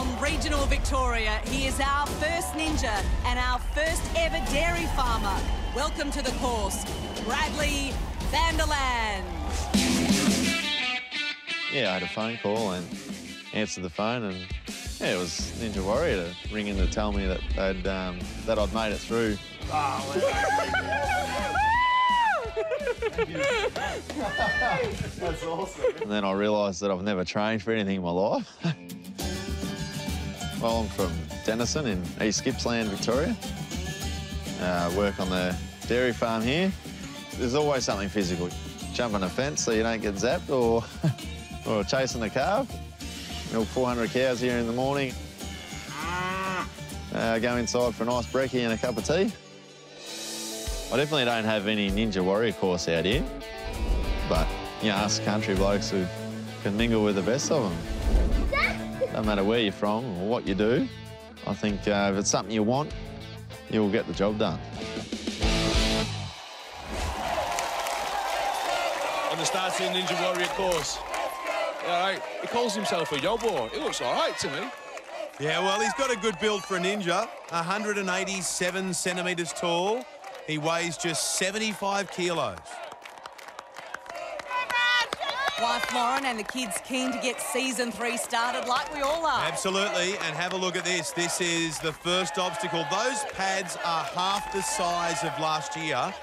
From regional Victoria, he is our first ninja and our first ever dairy farmer. Welcome to the course, Bradley Vanderland. Yeah, I had a phone call and answered the phone, and yeah, it was Ninja Warrior to ring in to tell me that they'd um, that I'd made it through. That's awesome. And then I realised that I've never trained for anything in my life. well, I'm from Denison in East Gippsland, Victoria. Uh, work on the dairy farm here. There's always something physical. Jumping a fence so you don't get zapped or, or chasing the calf. Milk 400 cows here in the morning. Uh, go inside for a nice brekkie and a cup of tea. I definitely don't have any Ninja Warrior course out here, but you know, us country blokes who can mingle with the best of them. No matter where you're from or what you do, I think uh, if it's something you want, you'll get the job done. on the starting Ninja Warrior course. All right, he calls himself a yobo. It looks all right to me. Yeah, well, he's got a good build for a ninja. 187 centimetres tall. He weighs just 75 kilos. Wife Lauren and the kids keen to get season three started like we all are. Absolutely, and have a look at this. This is the first obstacle. Those pads are half the size of last year,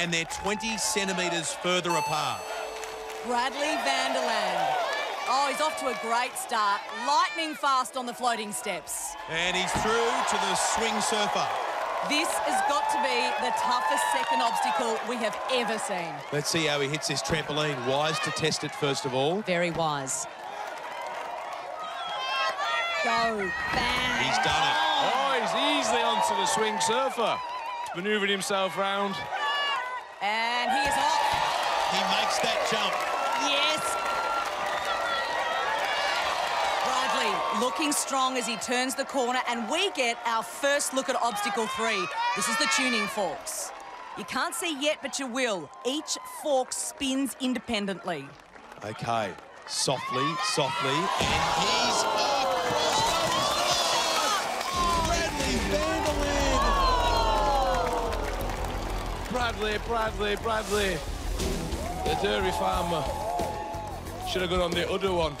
and they're 20 centimetres further apart. Bradley Vanderland. Oh, he's off to a great start. Lightning fast on the floating steps. And he's through to the swing surfer. This has got to be the toughest second obstacle we have ever seen. Let's see how he hits this trampoline. Wise to test it first of all. Very wise. Go. Bang. He's done it. Oh, he's easily onto the swing surfer. He's manoeuvred himself round. And he is off. He makes that jump. Yes. Bradley looking strong as he turns the corner, and we get our first look at obstacle three. This is the tuning forks. You can't see yet, but you will. Each fork spins independently. Okay, softly, softly, and he's across Bradley Vanderland. Bradley, Bradley, Bradley. The dairy farmer. Should have gone on the other one.